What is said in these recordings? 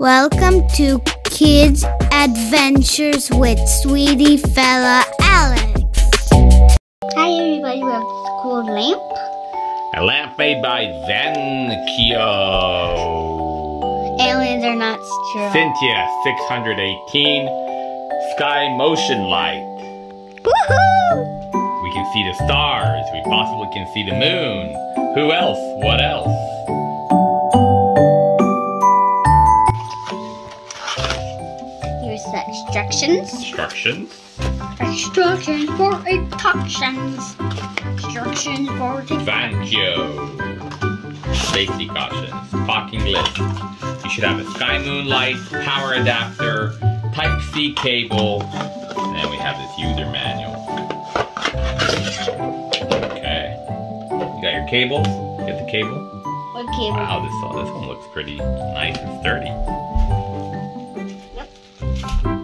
Welcome to Kids Adventures with Sweetie Fella Aleks. Hi, everybody. We have this cool lamp. A lamp made by Vankyo. Aliens are not true. Cynthia 618. Sky motion light. Woohoo! We can see the stars. We possibly can see the moon. Who else? What else? Instructions. Instructions. Instructions for instructions. Instructions for Vankyo. Safety cautions. Talking list. You should have a sky moon light, power adapter, Type C cable, and then we have this user manual. Okay. You got your cables? Get the cable? What cable? Wow, this one, this one looks pretty nice and sturdy. If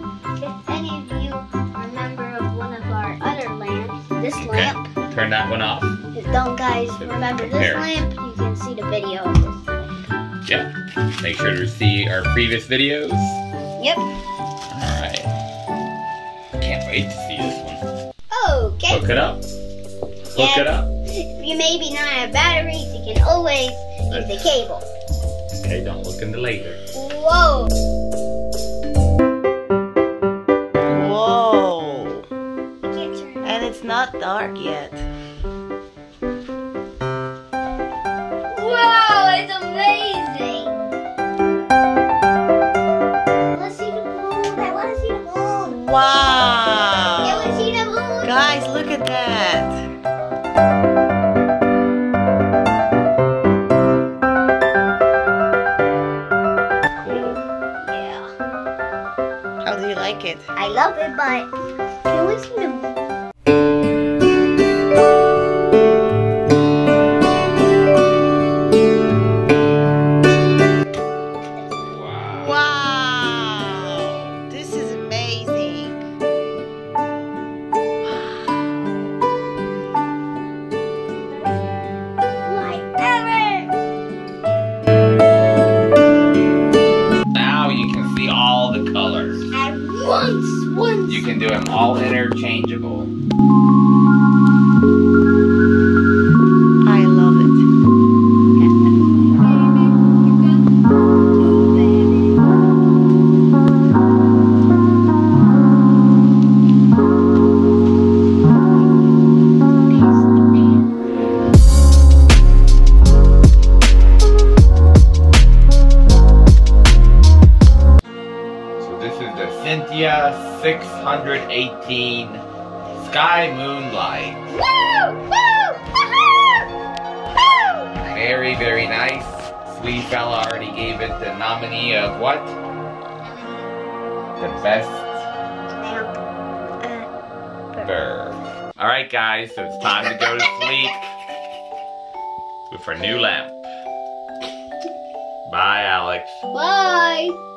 this Okay. lamp, Turn that one off. don't guys remember this Here. lamp, you can see the video of this lamp. Yeah. Make sure to see our previous videos. Yep. Alright. Can't wait to see this one. Okay. Hook it up. Hook Yeah. it up. If you maybe not have batteries, you can always use the cable. Okay, don't look in the laser. Whoa. Whoa! Not dark yet. Wow, it's amazing. Let's see the moon. I want to see the moon. I Wow! want to see the moon. Guys, look at that. Cool. Yeah. How do you like it? I love it, but can we see the once, once. You can do them all interchangeable. Cynthia 618 Sky Moonlight. Woo! Woo! Woohoo! Very, very nice. Sweet fella already gave it the nominee of what? The best ever. Alright guys, so it's time to go to sleep with our new lamp. Bye Aleks. Bye.